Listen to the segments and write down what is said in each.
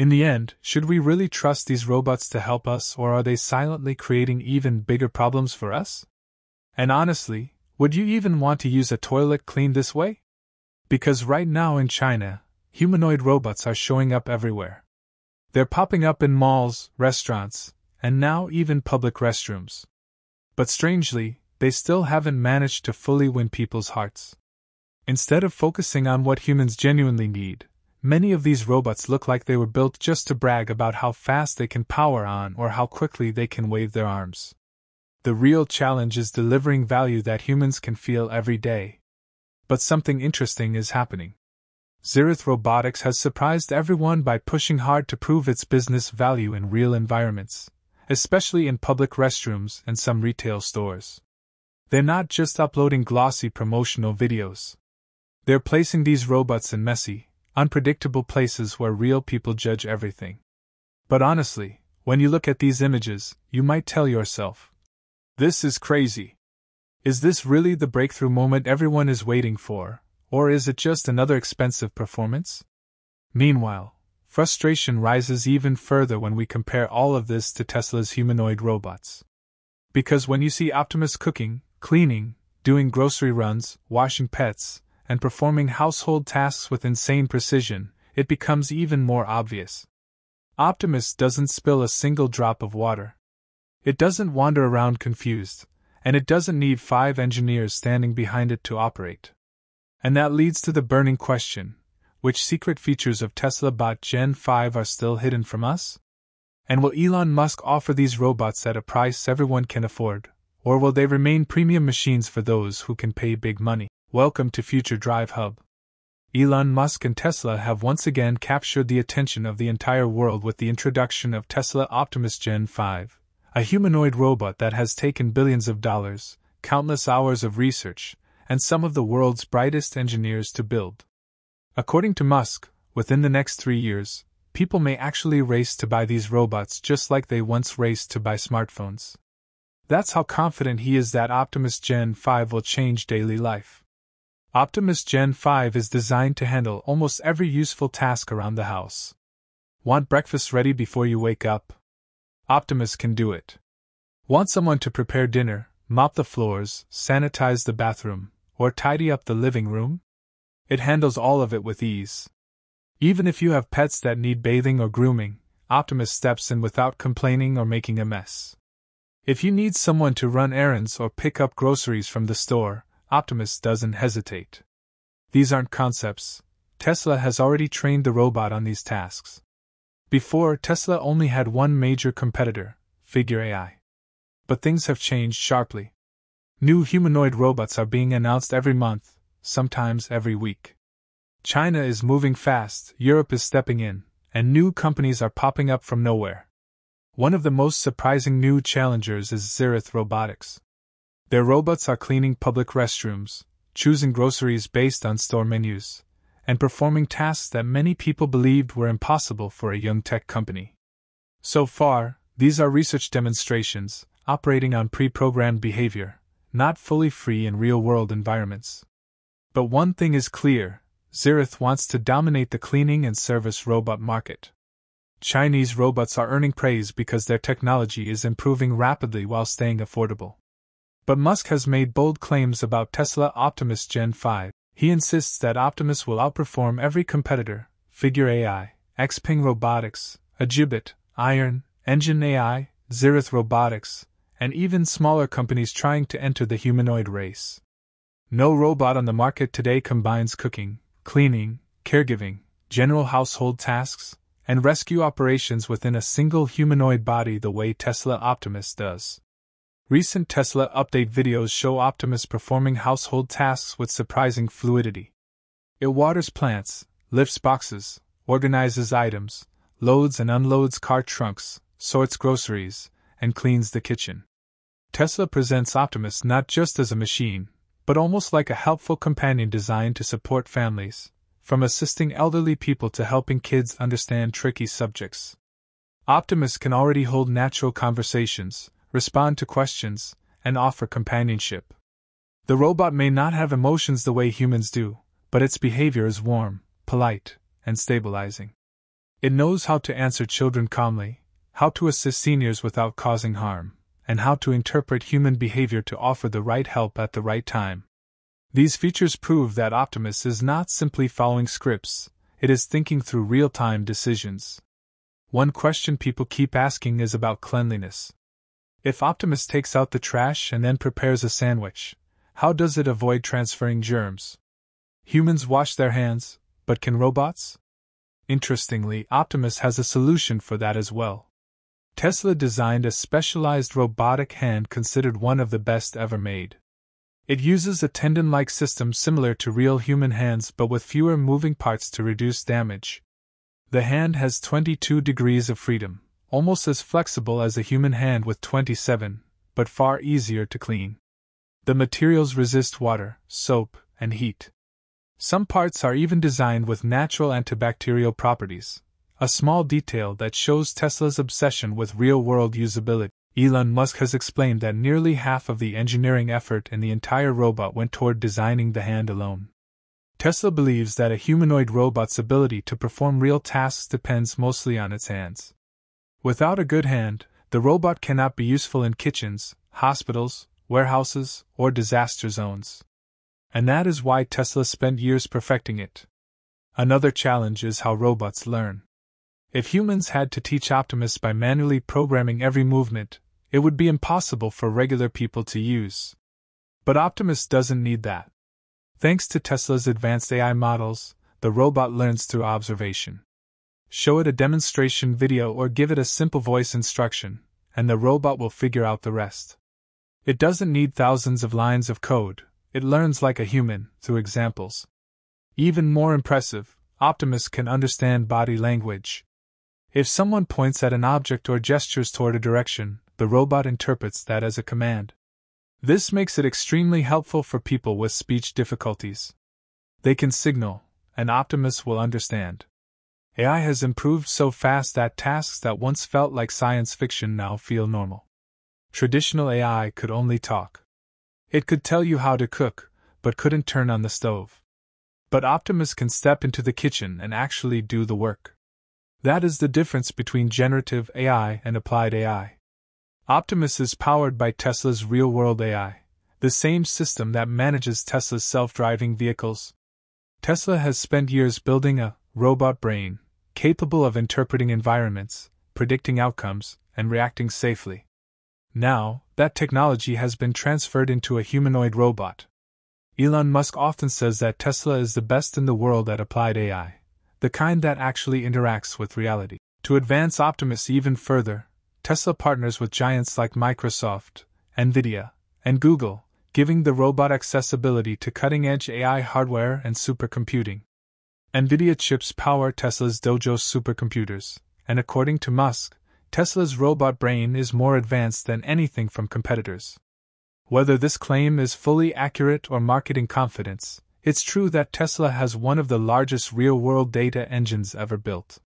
In the end, should we really trust these robots to help us, or are they silently creating even bigger problems for us? And honestly, would you even want to use a toilet cleaned this way? Because right now in China, humanoid robots are showing up everywhere. They're popping up in malls, restaurants, and now even public restrooms. But strangely, they still haven't managed to fully win people's hearts. Instead of focusing on what humans genuinely need, many of these robots look like they were built just to brag about how fast they can power on or how quickly they can wave their arms. The real challenge is delivering value that humans can feel every day. But something interesting is happening. Zerith Robotics has surprised everyone by pushing hard to prove its business value in real environments, especially in public restrooms and some retail stores. They're not just uploading glossy promotional videos. They're placing these robots in messy, unpredictable places where real people judge everything. But honestly, when you look at these images, you might tell yourself, This is crazy. Is this really the breakthrough moment everyone is waiting for, or is it just another expensive performance? Meanwhile, frustration rises even further when we compare all of this to Tesla's humanoid robots. Because when you see Optimus cooking, cleaning, doing grocery runs, washing pets, and performing household tasks with insane precision, it becomes even more obvious. Optimus doesn't spill a single drop of water. It doesn't wander around confused, and it doesn't need five engineers standing behind it to operate. And that leads to the burning question which secret features of Tesla Bot Gen 5 are still hidden from us? And will Elon Musk offer these robots at a price everyone can afford, or will they remain premium machines for those who can pay big money? Welcome to Future Drive Hub. Elon Musk and Tesla have once again captured the attention of the entire world with the introduction of Tesla Optimus Gen 5, a humanoid robot that has taken billions of dollars, countless hours of research, and some of the world's brightest engineers to build. According to Musk, within the next three years, people may actually race to buy these robots just like they once raced to buy smartphones. That's how confident he is that Optimus Gen 5 will change daily life. Optimus Gen 5 is designed to handle almost every useful task around the house. Want breakfast ready before you wake up? Optimus can do it. Want someone to prepare dinner, mop the floors, sanitize the bathroom, or tidy up the living room? It handles all of it with ease. Even if you have pets that need bathing or grooming, Optimus steps in without complaining or making a mess. If you need someone to run errands or pick up groceries from the store, Optimus doesn't hesitate. These aren't concepts. Tesla has already trained the robot on these tasks. Before, Tesla only had one major competitor, Figure AI. But things have changed sharply. New humanoid robots are being announced every month, sometimes every week. China is moving fast, Europe is stepping in, and new companies are popping up from nowhere. One of the most surprising new challengers is Zerith Robotics. Their robots are cleaning public restrooms, choosing groceries based on store menus, and performing tasks that many people believed were impossible for a young tech company. So far, these are research demonstrations, operating on pre programmed behavior, not fully free in real world environments. But one thing is clear Zerith wants to dominate the cleaning and service robot market. Chinese robots are earning praise because their technology is improving rapidly while staying affordable. But Musk has made bold claims about Tesla Optimus Gen 5. He insists that Optimus will outperform every competitor Figure AI, Xpeng Robotics, AgiBot, Iron, Engine AI, Zerith Robotics, and even smaller companies trying to enter the humanoid race. No robot on the market today combines cooking, cleaning, caregiving, general household tasks, and rescue operations within a single humanoid body the way Tesla Optimus does. Recent Tesla update videos show Optimus performing household tasks with surprising fluidity. It waters plants, lifts boxes, organizes items, loads and unloads car trunks, sorts groceries, and cleans the kitchen. Tesla presents Optimus not just as a machine, but almost like a helpful companion designed to support families, from assisting elderly people to helping kids understand tricky subjects. Optimus can already hold natural conversations, respond to questions, and offer companionship. The robot may not have emotions the way humans do, but its behavior is warm, polite, and stabilizing. It knows how to answer children calmly, how to assist seniors without causing harm, and how to interpret human behavior to offer the right help at the right time. These features prove that Optimus is not simply following scripts, it is thinking through real time decisions. One question people keep asking is about cleanliness. If Optimus takes out the trash and then prepares a sandwich, how does it avoid transferring germs? Humans wash their hands, but can robots? Interestingly, Optimus has a solution for that as well. Tesla designed a specialized robotic hand considered one of the best ever made. It uses a tendon like system similar to real human hands but with fewer moving parts to reduce damage. The hand has 22 degrees of freedom, almost as flexible as a human hand with 27, but far easier to clean. The materials resist water, soap, and heat. Some parts are even designed with natural antibacterial properties, a small detail that shows Tesla's obsession with real world usability. Elon Musk has explained that nearly half of the engineering effort in the entire robot went toward designing the hand alone. Tesla believes that a humanoid robot's ability to perform real tasks depends mostly on its hands. Without a good hand, the robot cannot be useful in kitchens, hospitals, warehouses, or disaster zones. And that is why Tesla spent years perfecting it. Another challenge is how robots learn. If humans had to teach Optimus by manually programming every movement, it would be impossible for regular people to use. But Optimus doesn't need that. Thanks to Tesla's advanced AI models, the robot learns through observation. Show it a demonstration video or give it a simple voice instruction, and the robot will figure out the rest. It doesn't need thousands of lines of code, it learns like a human, through examples. Even more impressive, Optimus can understand body language. If someone points at an object or gestures toward a direction, the robot interprets that as a command. This makes it extremely helpful for people with speech difficulties. They can signal, and Optimus will understand. AI has improved so fast that tasks that once felt like science fiction now feel normal. Traditional AI could only talk. It could tell you how to cook, but couldn't turn on the stove. But Optimus can step into the kitchen and actually do the work. That is the difference between generative AI and applied AI. Optimus is powered by Tesla's real world AI, the same system that manages Tesla's self driving vehicles. Tesla has spent years building a robot brain capable of interpreting environments, predicting outcomes, and reacting safely. Now, that technology has been transferred into a humanoid robot. Elon Musk often says that Tesla is the best in the world at applied AI, the kind that actually interacts with reality. To advance Optimus even further, Tesla partners with giants like Microsoft, Nvidia, and Google, giving the robot accessibility to cutting edge AI hardware and supercomputing. Nvidia chips power Tesla's Dojo supercomputers, and according to Musk, Tesla's robot brain is more advanced than anything from competitors. Whether this claim is fully accurate or marketing confidence, it's true that Tesla has one of the largest real world data engines ever built.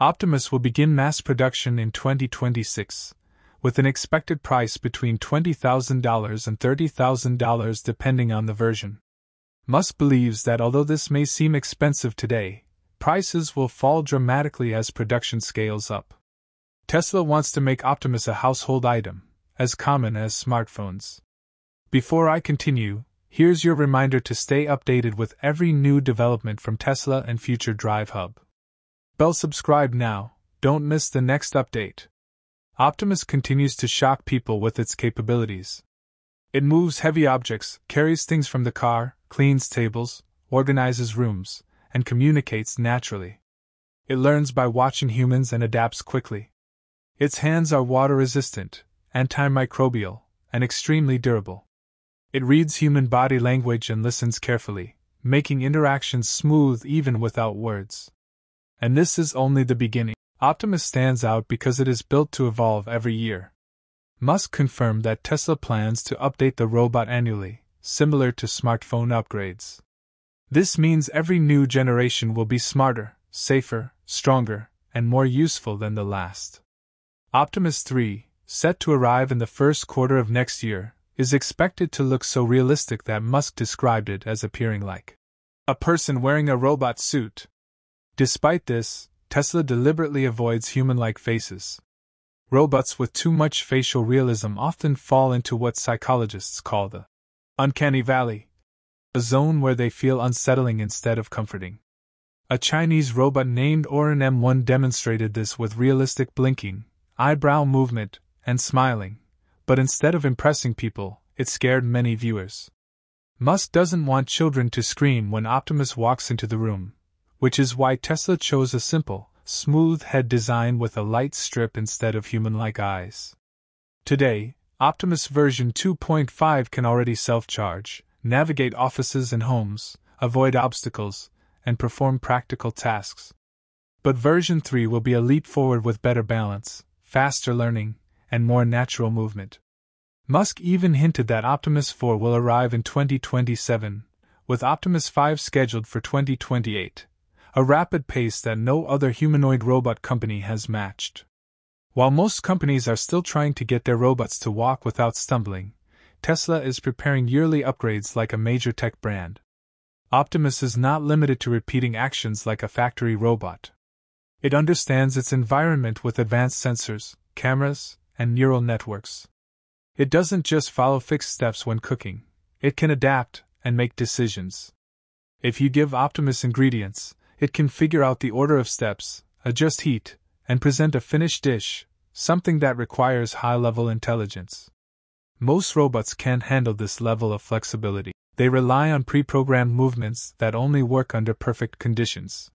Optimus will begin mass production in 2026, with an expected price between $20,000 and $30,000 depending on the version. Musk believes that although this may seem expensive today, prices will fall dramatically as production scales up. Tesla wants to make Optimus a household item, as common as smartphones. Before I continue, here's your reminder to stay updated with every new development from Tesla and Future Drive Hub. Bell subscribe now, don't miss the next update. Optimus continues to shock people with its capabilities. It moves heavy objects, carries things from the car, cleans tables, organizes rooms, and communicates naturally. It learns by watching humans and adapts quickly. Its hands are water resistant, antimicrobial, and extremely durable. It reads human body language and listens carefully, making interactions smooth even without words. And this is only the beginning. Optimus stands out because it is built to evolve every year. Musk confirmed that Tesla plans to update the robot annually, similar to smartphone upgrades. This means every new generation will be smarter, safer, stronger, and more useful than the last. Optimus 3, set to arrive in the first quarter of next year, is expected to look so realistic that Musk described it as appearing like a person wearing a robot suit. Despite this, Tesla deliberately avoids human like faces. Robots with too much facial realism often fall into what psychologists call the uncanny valley, a zone where they feel unsettling instead of comforting. A Chinese robot named Orin M1 demonstrated this with realistic blinking, eyebrow movement, and smiling, but instead of impressing people, it scared many viewers. Musk doesn't want children to scream when Optimus walks into the room, which is why Tesla chose a simple, smooth head design with a light strip instead of human like eyes. Today, Optimus version 2.5 can already self charge, navigate offices and homes, avoid obstacles, and perform practical tasks. But version 3 will be a leap forward with better balance, faster learning, and more natural movement. Musk even hinted that Optimus 4 will arrive in 2027, with Optimus 5 scheduled for 2028 a rapid pace that no other humanoid robot company has matched. While most companies are still trying to get their robots to walk without stumbling, Tesla is preparing yearly upgrades like a major tech brand. Optimus is not limited to repeating actions like a factory robot. It understands its environment with advanced sensors, cameras, and neural networks. It doesn't just follow fixed steps when cooking, it can adapt and make decisions. If you give Optimus ingredients, it can figure out the order of steps, adjust heat, and present a finished dish, something that requires high level intelligence. Most robots can't handle this level of flexibility. They rely on pre programmed movements that only work under perfect conditions.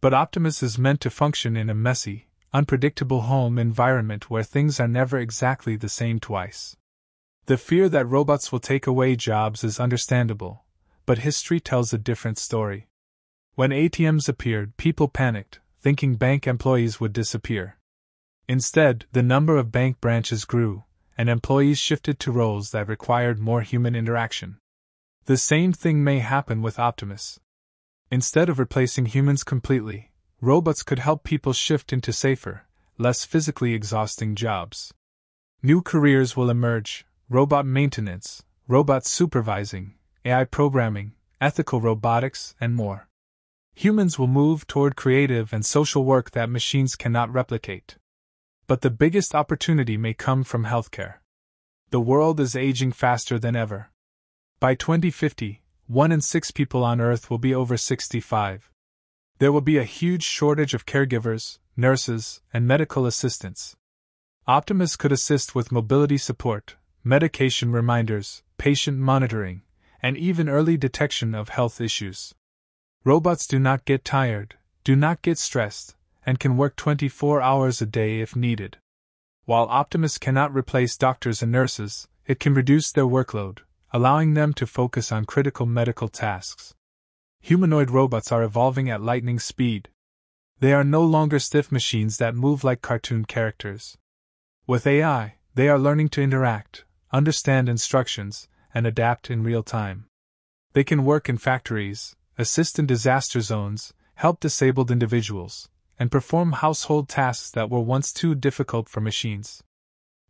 But Optimus is meant to function in a messy, unpredictable home environment where things are never exactly the same twice. The fear that robots will take away jobs is understandable, but history tells a different story. When ATMs appeared, people panicked, thinking bank employees would disappear. Instead, the number of bank branches grew, and employees shifted to roles that required more human interaction. The same thing may happen with Optimus. Instead of replacing humans completely, robots could help people shift into safer, less physically exhausting jobs. New careers will emerge robot maintenance, robot supervising, AI programming, ethical robotics, and more humans will move toward creative and social work that machines cannot replicate. But the biggest opportunity may come from healthcare. The world is aging faster than ever. By 2050, one in six people on Earth will be over 65. There will be a huge shortage of caregivers, nurses, and medical assistants. Optimus could assist with mobility support, medication reminders, patient monitoring, and even early detection of health issues. Robots do not get tired, do not get stressed, and can work 24 hours a day if needed. While Optimus cannot replace doctors and nurses, it can reduce their workload, allowing them to focus on critical medical tasks. Humanoid robots are evolving at lightning speed. They are no longer stiff machines that move like cartoon characters. With AI, they are learning to interact, understand instructions, and adapt in real time. They can work in factories, assist in disaster zones, help disabled individuals, and perform household tasks that were once too difficult for machines.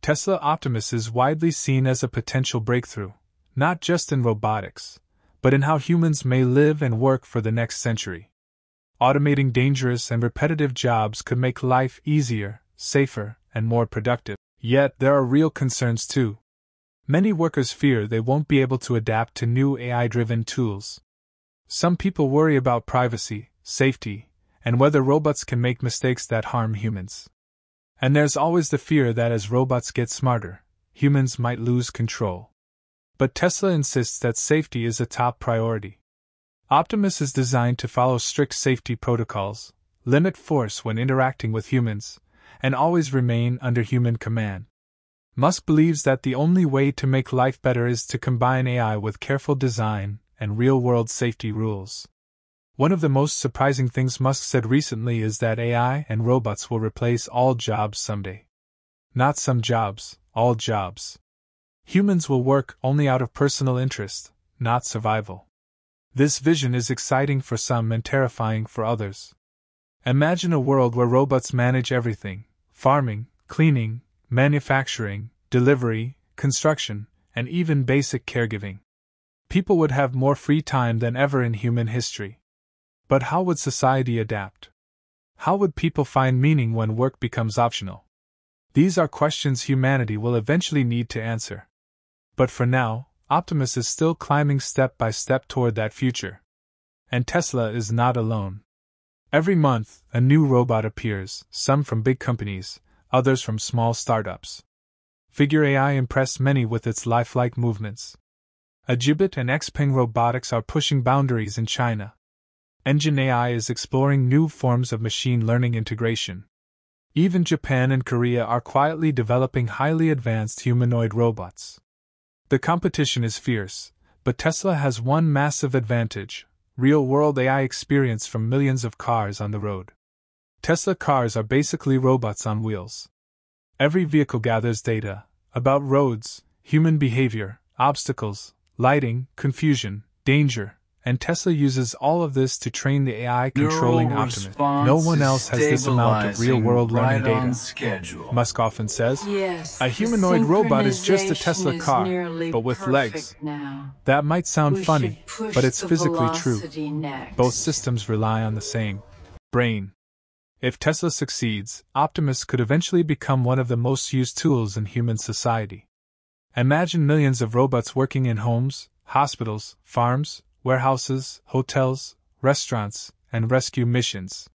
Tesla Optimus is widely seen as a potential breakthrough, not just in robotics, but in how humans may live and work for the next century. Automating dangerous and repetitive jobs could make life easier, safer, and more productive. Yet, there are real concerns too. Many workers fear they won't be able to adapt to new AI driven tools, some people worry about privacy, safety, and whether robots can make mistakes that harm humans. And there's always the fear that as robots get smarter, humans might lose control. But Tesla insists that safety is a top priority. Optimus is designed to follow strict safety protocols, limit force when interacting with humans, and always remain under human command. Musk believes that the only way to make life better is to combine AI with careful design and real world safety rules. One of the most surprising things Musk said recently is that AI and robots will replace all jobs someday. Not some jobs, all jobs. Humans will work only out of personal interest, not survival. This vision is exciting for some and terrifying for others. Imagine a world where robots manage everything farming, cleaning, manufacturing, delivery, construction, and even basic caregiving people would have more free time than ever in human history. But how would society adapt? How would people find meaning when work becomes optional? These are questions humanity will eventually need to answer. But for now, Optimus is still climbing step by step toward that future. And Tesla is not alone. Every month, a new robot appears, some from big companies, others from small startups. Figure AI impressed many with its lifelike movements. AgiBot and Xpeng Robotics are pushing boundaries in China. Engine AI is exploring new forms of machine learning integration. Even Japan and Korea are quietly developing highly advanced humanoid robots. The competition is fierce, but Tesla has one massive advantage real world AI experience from millions of cars on the road. Tesla cars are basically robots on wheels. Every vehicle gathers data about roads, human behavior, obstacles, lighting, confusion, danger, and Tesla uses all of this to train the AI controlling Optimus. No one else has this amount of real world learning right data. Musk often says, Yes, A humanoid robot is just a Tesla car, but with legs. Now. That might sound We funny, but it's physically true. Next. Both systems rely on the same brain. If Tesla succeeds, Optimus could eventually become one of the most used tools in human society. Imagine millions of robots working in homes, hospitals, farms, warehouses, hotels, restaurants, and rescue missions.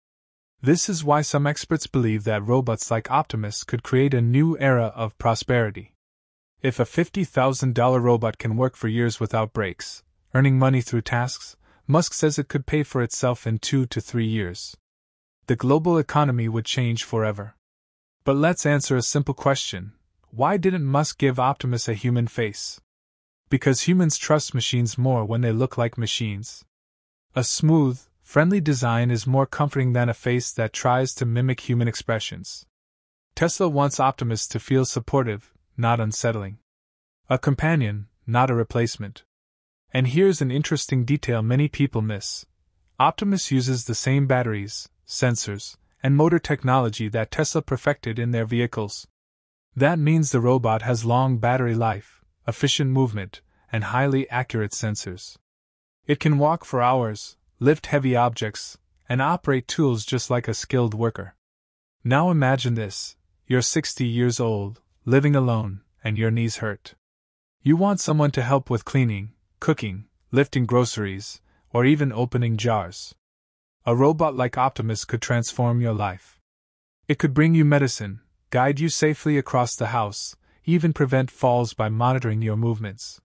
This is why some experts believe that robots like Optimus could create a new era of prosperity. If a $50,000 robot can work for years without breaks, earning money through tasks, Musk says it could pay for itself in two to three years. The global economy would change forever. But let's answer a simple question why didn't Musk give Optimus a human face? Because humans trust machines more when they look like machines. A smooth, friendly design is more comforting than a face that tries to mimic human expressions. Tesla wants Optimus to feel supportive, not unsettling. A companion, not a replacement. And here's an interesting detail many people miss Optimus uses the same batteries, sensors, and motor technology that Tesla perfected in their vehicles. That means the robot has long battery life, efficient movement, and highly accurate sensors. It can walk for hours, lift heavy objects, and operate tools just like a skilled worker. Now imagine this you're 60 years old, living alone, and your knees hurt. You want someone to help with cleaning, cooking, lifting groceries, or even opening jars. A robot like Optimus could transform your life. It could bring you medicine, guide you safely across the house, even prevent falls by monitoring your movements.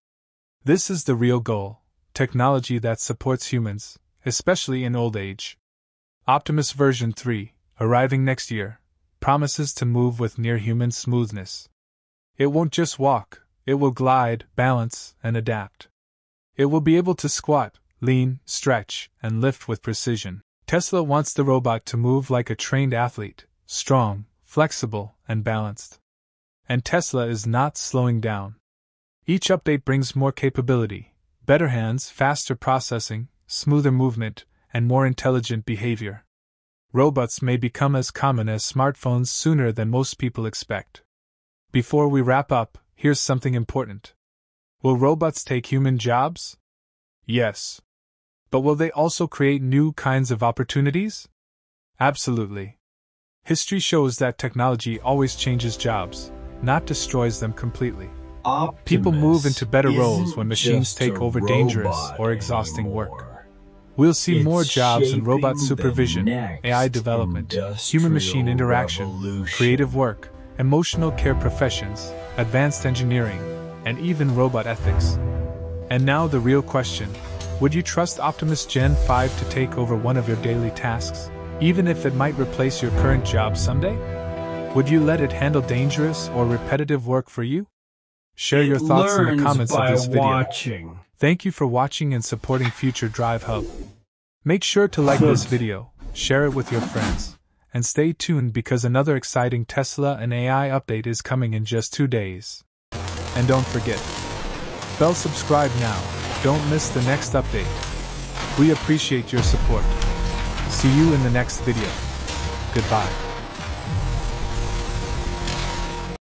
This is the real goal technology that supports humans, especially in old age. Optimus version 3, arriving next year, promises to move with near human smoothness. It won't just walk, it will glide, balance, and adapt. It will be able to squat, lean, stretch, and lift with precision. Tesla wants the robot to move like a trained athlete, strong, flexible, and balanced. And Tesla is not slowing down. Each update brings more capability, better hands, faster processing, smoother movement, and more intelligent behavior. Robots may become as common as smartphones sooner than most people expect. Before we wrap up, here's something important. Will robots take human jobs? Yes. But will they also create new kinds of opportunities? Absolutely. History shows that technology always changes jobs, not destroys them completely. People move into better roles when machines take over dangerous or exhausting work. We'll see more jobs in robot supervision, AI development, human machine interaction, creative work, emotional care professions, advanced engineering, and even robot ethics. And now the real question would you trust Optimus Gen 5 to take over one of your daily tasks, even if it might replace your current job someday? Would you let it handle dangerous or repetitive work for you? Share your thoughts in the comments of this video. Watching. Thank you for watching and supporting Future Drive Hub. Make sure to like this video, share it with your friends, and stay tuned because another exciting Tesla and AI update is coming in just two days. And don't forget, bell subscribe now, don't miss the next update. We appreciate your support. See you in the next video. Goodbye.